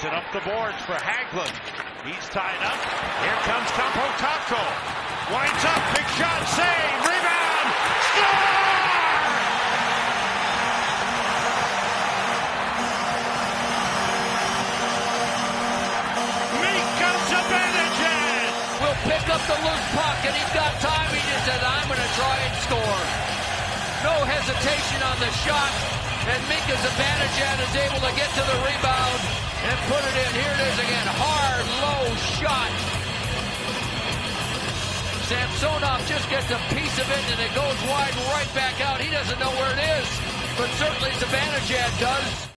Moves it up the boards for Haglund. He's tied up. Here comes Kaapo Kakko. Winds up. Big shot. Save. Rebound. Score! Mika Zibanejad. Will pick up the loose puck, and he's got time. He just said, I'm going to try and score. No hesitation on the shot, and Mika Zibanejad is able to get to the put it in. Here it is again. Hard, low shot. Samsonov just gets a piece of it, and it goes wide right back out. He doesn't know where it is, but certainly Zibanejad does.